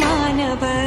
மாணவர்